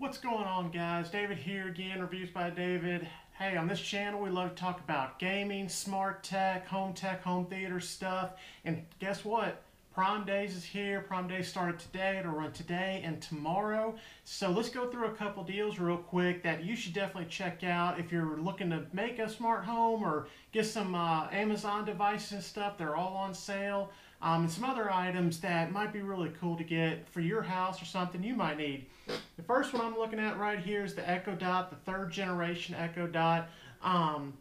What's going on guys? David here again, Reviews by David. Hey, on this channel we love to talk about gaming, smart tech, home tech, home theater stuff. And guess what? Prime Days is here. Prime Days started today. It'll run today and tomorrow. So let's go through a couple deals real quick that you should definitely check out if you're looking to make a smart home or get some uh, Amazon devices and stuff. They're all on sale. Um, and some other items that might be really cool to get for your house or something you might need. The first one I'm looking at right here is the Echo Dot, the third generation Echo Dot. Um,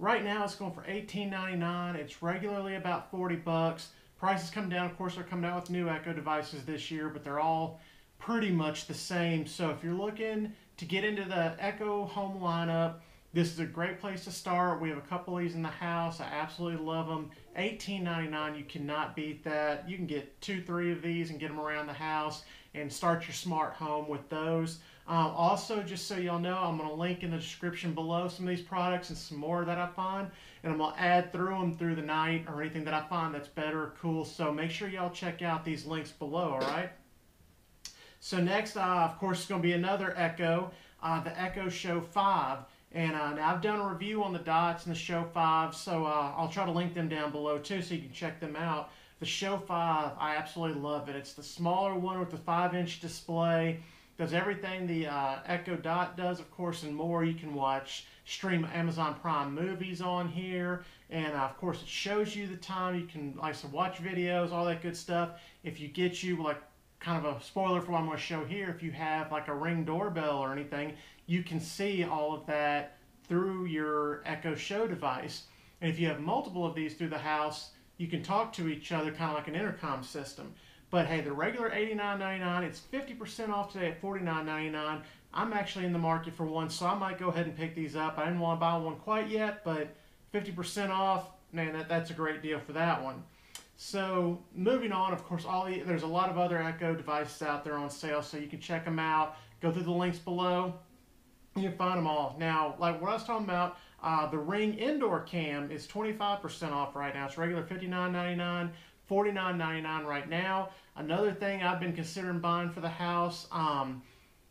right now it's going for $18.99. It's regularly about 40 bucks. Prices come down. Of course, they're coming out with new Echo devices this year, but they're all pretty much the same. So if you're looking to get into the Echo home lineup, this is a great place to start. We have a couple of these in the house. I absolutely love them. $18.99, you cannot beat that. You can get two, three of these and get them around the house and start your smart home with those. Um, also, just so y'all know, I'm going to link in the description below some of these products and some more that I find. And I'm going to add through them through the night or anything that I find that's better or cool. So make sure y'all check out these links below, all right? So next, uh, of course, is going to be another Echo, uh, the Echo Show 5. And uh, now I've done a review on the dots and the Show 5, so uh, I'll try to link them down below too so you can check them out. The Show 5, I absolutely love it. It's the smaller one with the 5-inch display. Does everything the uh, Echo Dot does, of course, and more. You can watch, stream Amazon Prime movies on here. And uh, of course, it shows you the time. You can, like said, watch videos, all that good stuff. If you get you, like, kind of a spoiler for what I'm going to show here, if you have like a ring doorbell or anything, you can see all of that through your Echo Show device. And if you have multiple of these through the house, you can talk to each other kind of like an intercom system. But hey, the regular $89.99, it's 50% off today at $49.99. I'm actually in the market for one, so I might go ahead and pick these up. I didn't want to buy one quite yet, but 50% off, man, that, that's a great deal for that one. So moving on, of course, all the, there's a lot of other Echo devices out there on sale, so you can check them out. Go through the links below. You can find them all. Now, like what I was talking about, uh, the Ring Indoor Cam is 25% off right now. It's regular $59.99, $49.99 right now. Another thing I've been considering buying for the house, um,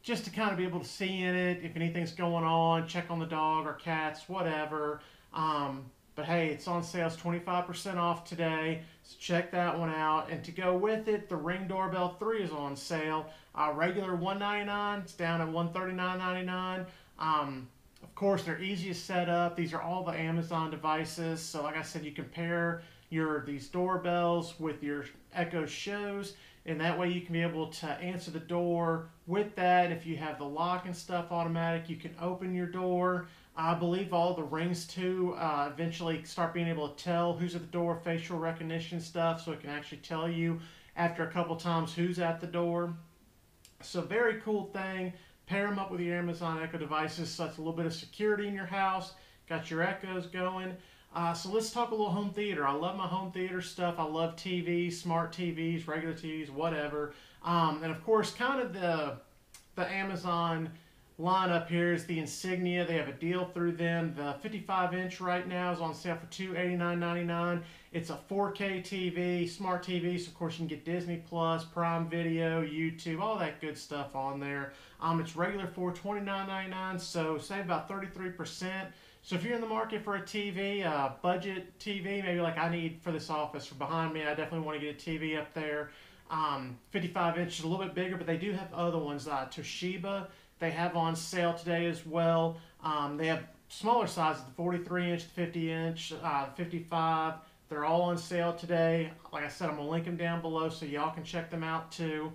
just to kind of be able to see in it if anything's going on, check on the dog or cats, whatever. Um, but hey, it's on sale. It's 25% off today. So check that one out. And to go with it, the Ring Doorbell 3 is on sale. Uh, regular 199. It's down at $139.99. Um, of course, they're easy to set up. These are all the Amazon devices. So like I said, you compare your these doorbells with your Echo shows and that way you can be able to answer the door with that. If you have the lock and stuff automatic, you can open your door. I believe all the rings too uh, eventually start being able to tell who's at the door, facial recognition stuff, so it can actually tell you after a couple times who's at the door. So very cool thing. Pair them up with your Amazon Echo devices, so that's a little bit of security in your house. Got your Echoes going. Uh, so let's talk a little home theater. I love my home theater stuff. I love TVs, smart TVs, regular TVs, whatever. Um, and of course, kind of the the Amazon lineup here is the Insignia. They have a deal through them. The 55 inch right now is on sale for $289.99. It's a 4K TV, smart TV. So of course you can get Disney Plus, Prime Video, YouTube, all that good stuff on there. Um, it's regular for $29.99, so save about 33%. So if you're in the market for a TV, uh, budget TV, maybe like I need for this office for behind me, I definitely want to get a TV up there. Um, 55 inches, a little bit bigger, but they do have other ones. Uh, Toshiba, they have on sale today as well. Um, they have smaller sizes, the 43 inch, the 50 inch, uh, 55. They're all on sale today. Like I said, I'm going to link them down below so y'all can check them out too.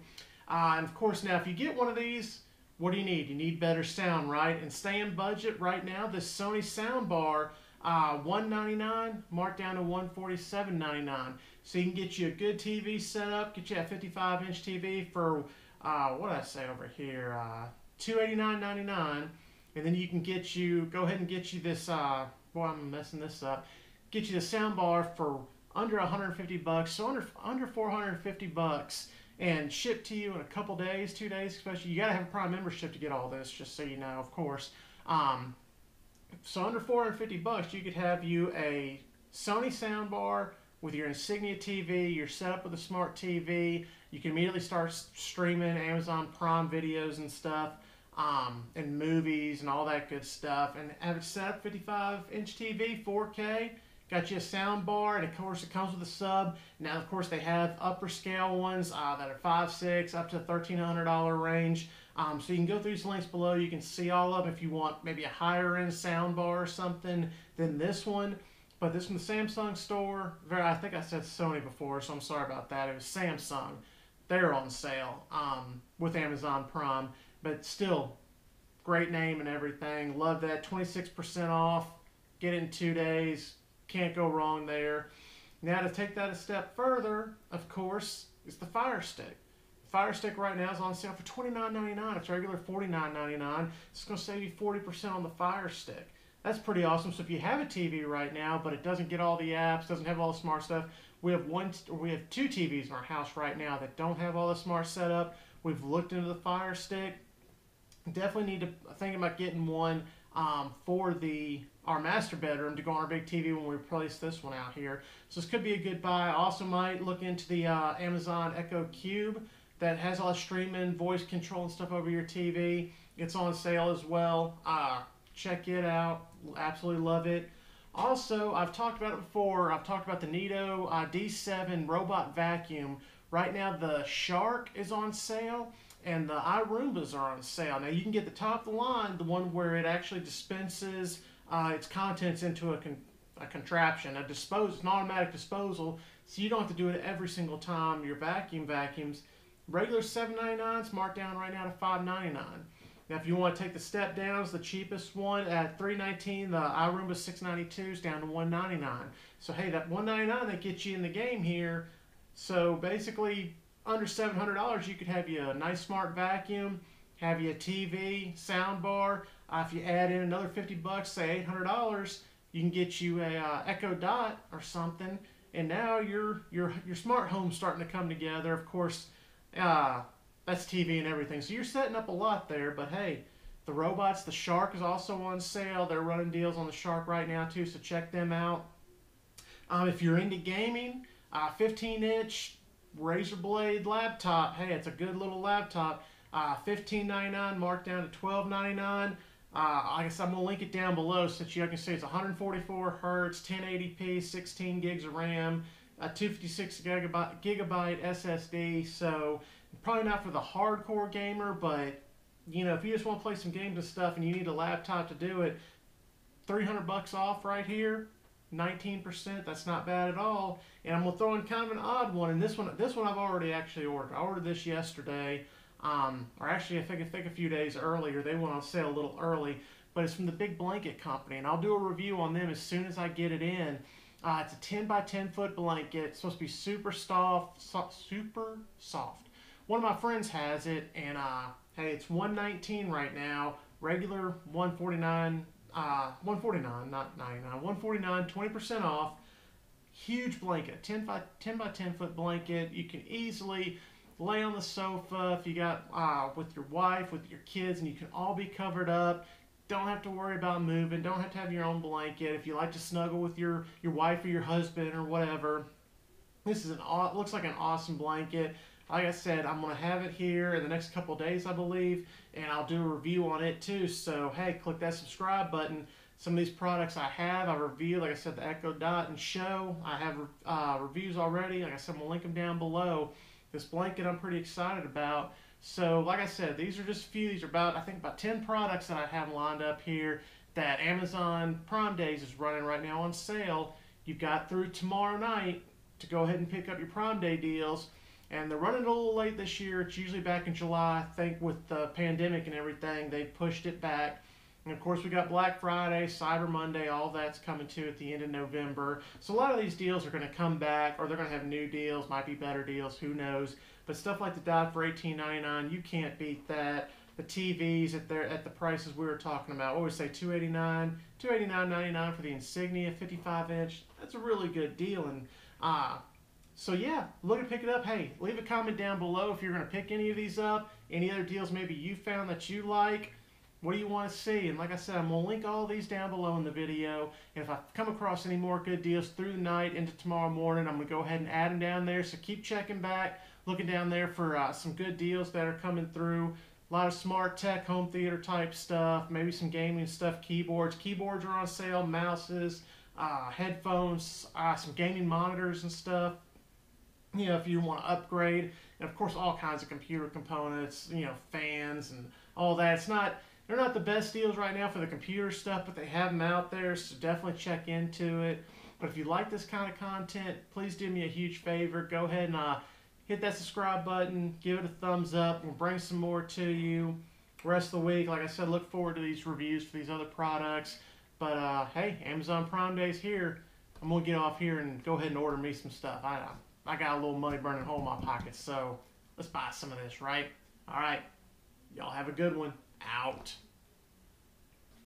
Uh, and of course, now if you get one of these, what do you need? You need better sound, right? And stay in budget right now. This Sony soundbar, uh, 199, marked down to $147.99. So you can get you a good TV setup, get you a 55 inch TV for, uh, what I say over here? Uh, $289.99. And then you can get you, go ahead and get you this, uh, boy, I'm messing this up. Get you the soundbar for under 150 bucks, so under under 450 bucks and shipped to you in a couple days, two days, especially. You got to have a Prime membership to get all this, just so you know, of course. Um, so under 450 bucks, you could have you a Sony soundbar with your Insignia TV, your setup with a smart TV. You can immediately start streaming Amazon Prime videos and stuff. um, and movies and all that good stuff. And have it set up 55 inch TV, 4K. Got you a sound bar, and of course it comes with a sub. Now, of course, they have upper scale ones uh, that are five, six, up to $1,300 range. Um, so you can go through these links below. You can see all of them if you want maybe a higher end sound bar or something than this one. But this from the Samsung store, I think I said Sony before, so I'm sorry about that. It was Samsung. They're on sale um, with Amazon Prime, but still, great name and everything. Love that. 26% off. Get it in two days. Can't go wrong there. Now to take that a step further, of course, is the Fire Stick. The Fire Stick right now is on sale for $29.99. It's regular $49.99. It's going to save you 40% on the Fire Stick that's pretty awesome. So if you have a TV right now, but it doesn't get all the apps, doesn't have all the smart stuff, we have one, we have two TVs in our house right now that don't have all the smart setup. We've looked into the Fire Stick. Definitely need to think about getting one um, for the our master bedroom to go on our big TV when we replace this one out here. So this could be a good buy. Also might look into the uh, Amazon Echo Cube that has all the streaming, voice control and stuff over your TV. It's on sale as well. Uh, check it out. Absolutely love it. Also, I've talked about it before. I've talked about the Neato uh, D7 robot vacuum. Right now, the Shark is on sale and the iRoombas are on sale. Now, you can get the top of the line, the one where it actually dispenses uh, its contents into a, con a contraption, a dispose, an automatic disposal, so you don't have to do it every single time your vacuum vacuums. Regular $7.99 is marked down right now to $5.99. Now, if you want to take the step downs, the cheapest one at 319, the iRoomba 692 is down to $1.99. So hey, that $1.99 that gets you in the game here. So basically, under $700, you could have you a nice smart vacuum, have you a TV, sound bar. Uh, if you add in another 50 bucks, say $800, you can get you a uh, Echo Dot or something. And now your your your smart home's starting to come together. Of course, uh, that's TV and everything. So you're setting up a lot there, but hey, the robots, the Shark is also on sale. They're running deals on the Shark right now too, so check them out. Um, if you're into gaming, uh, 15 inch Razer Blade laptop. Hey, it's a good little laptop. Uh, $15.99 marked down to $12.99. Uh, I guess I'm gonna link it down below so that you can see it's 144 hertz, 1080p, 16 gigs of RAM, a 256 gigabyte, gigabyte SSD. So probably not for the hardcore gamer, but you know, if you just want to play some games and stuff and you need a laptop to do it, 300 bucks off right here, 19%, that's not bad at all. And I'm gonna throw in kind of an odd one, and this one, this one I've already actually ordered. I ordered this yesterday, um, or actually I think, I think a few days earlier. They went on sale a little early, but it's from the Big Blanket Company, and I'll do a review on them as soon as I get it in. Uh, it's a 10 by 10 foot blanket. It's supposed to be super soft, so, super soft one of my friends has it, and uh, hey, it's 119 right now. Regular 149, uh, 149, not 99, 149, 20% off. Huge blanket, 10 by 10 by 10 foot blanket. You can easily lay on the sofa if you got uh, with your wife, with your kids, and you can all be covered up. Don't have to worry about moving. Don't have to have your own blanket. If you like to snuggle with your your wife or your husband or whatever, this is an aw. looks like an awesome blanket. Like I said, I'm going to have it here in the next couple days, I believe, and I'll do a review on it too. So, hey, click that subscribe button. Some of these products I have, I review, like I said, the Echo Dot and Show. I have uh, reviews already. Like I said, I'm going to link them down below. This blanket I'm pretty excited about. So, like I said, these are just a few. These are about, I think, about 10 products that I have lined up here that Amazon Prime Days is running right now on sale. You've got through tomorrow night to go ahead and pick up your Prime Day deals. And they're running a little late this year. It's usually back in July. I think with the pandemic and everything, they pushed it back. And of course, we got Black Friday, Cyber Monday, all that's coming too at the end of November. So a lot of these deals are going to come back, or they're going to have new deals, might be better deals, who knows. But stuff like the Dot for $18.99, you can't beat that. The TVs at their at the prices we were talking about, would say 289 289.99 for the Insignia 55 inch. That's a really good deal, and uh, so yeah, look at pick it up. Hey, leave a comment down below if you're going to pick any of these up. Any other deals maybe you found that you like. What do you want to see? And like I said, I'm going to link all these down below in the video. And if I come across any more good deals through the night into tomorrow morning, I'm going to go ahead and add them down there. So keep checking back, looking down there for uh, some good deals that are coming through. a lot of smart tech, home theater type stuff, maybe some gaming stuff, keyboards. Keyboards are on sale, mouses, uh, headphones, uh, some gaming monitors and stuff. You know, if you want to upgrade, and of course, all kinds of computer components, you know, fans and all that. It's not, they're not the best deals right now for the computer stuff, but they have them out there, so definitely check into it. But if you like this kind of content, please do me a huge favor. Go ahead and uh, hit that subscribe button, give it a thumbs up. We'll bring some more to you. Rest of the week, like I said, look forward to these reviews for these other products. But uh, hey, Amazon Prime Day's here. I'm gonna get off here and go ahead and order me some stuff. I I got a little money burning hole in my pocket, so let's buy some of this, right? All right, y'all have a good one. Out.